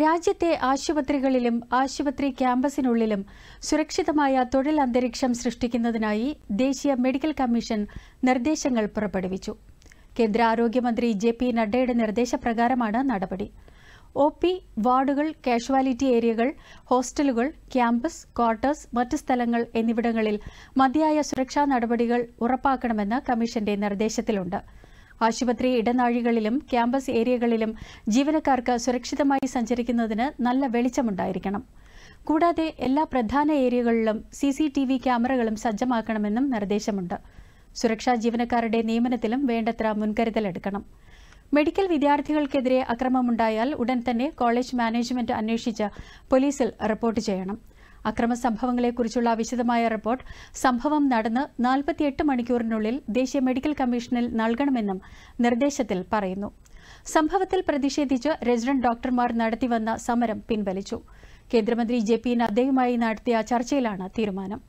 രാജ്യത്തെ ആശുപത്രികളിലും ആശുപത്രി ക്യാമ്പസിനുള്ളിലും സുരക്ഷിതമായ തൊഴിൽ അന്തരീക്ഷം സൃഷ്ടിക്കുന്നതിനായി ദേശീയ മെഡിക്കൽ കമ്മീഷൻ നിർദ്ദേശങ്ങൾ പുറപ്പെടുവിച്ചു. കേന്ദ്ര ആരോഗ്യമന്ത്രി ജെ പി നഡ്ഡയുടെ നിർദ്ദേശപ്രകാരമാണ് നടപടി. ഒ പി വാർഡുകൾ കാഷ്വാലിറ്റി ഏരിയകൾ ഹോസ്റ്റലുകൾ ക്യാമ്പസ് ക്വാർട്ടേഴ്സ് മറ്റ് സ്ഥലങ്ങൾ എന്നിവിടങ്ങളിൽ മതിയായ സുരക്ഷാ നടപടികൾ ഉറപ്പാക്കണമെന്ന് കമ്മീഷന്റെ നിർദ്ദേശത്തിലുണ്ട്. ആശുപത്രി ഇടനാഴികളിലും ക്യാമ്പസ് ഏരിയകളിലും ജീവനക്കാർക്ക് സുരക്ഷിതമായി സഞ്ചരിക്കുന്നതിന് നല്ല വെളിച്ചമുണ്ടായിരിക്കണം. കൂടാതെ എല്ലാ പ്രധാന ഏരിയകളിലും സി സി ടി വി ക്യാമറകളും സജ്ജമാക്കണമെന്നും നിർദ്ദേശമുണ്ട്. സുരക്ഷാ ജീവനക്കാരുടെ നിയമനത്തിലും വേണ്ടത്ര മുൻകരുതലെടുക്കണം മെഡിക്കൽ വിദ്യാർത്ഥികൾക്കെതിരെ അക്രമമുണ്ടായാൽ ഉടൻ തന്നെ കോളേജ് മാനേജ്മെന്റ് അന്വേഷിച്ച് പോലീസിൽ റിപ്പോർട്ട് ചെയ്യണം. അക്രമ സംഭവങ്ങളെക്കുറിച്ചുള്ള വിശദമായ റിപ്പോർട്ട് സംഭവം നടന്ന് നാൽപ്പത്തിയെട്ട് മണിക്കൂറിനുള്ളിൽ ദേശീയ മെഡിക്കൽ കമ്മീഷനിൽ നൽകണമെന്നും നിർദ്ദേശത്തിൽ പറയുന്നു. സംഭവത്തിൽ പ്രതിഷേധിച്ച് റെസിഡന്റ് ഡോക്ടർമാർ നടത്തിവന്ന സമരം പിൻവലിച്ചു. കേന്ദ്രമന്ത്രി ജെ പി നദ്ദയുമായി നടത്തിയ ചർച്ചയിലാണ് തീരുമാനം.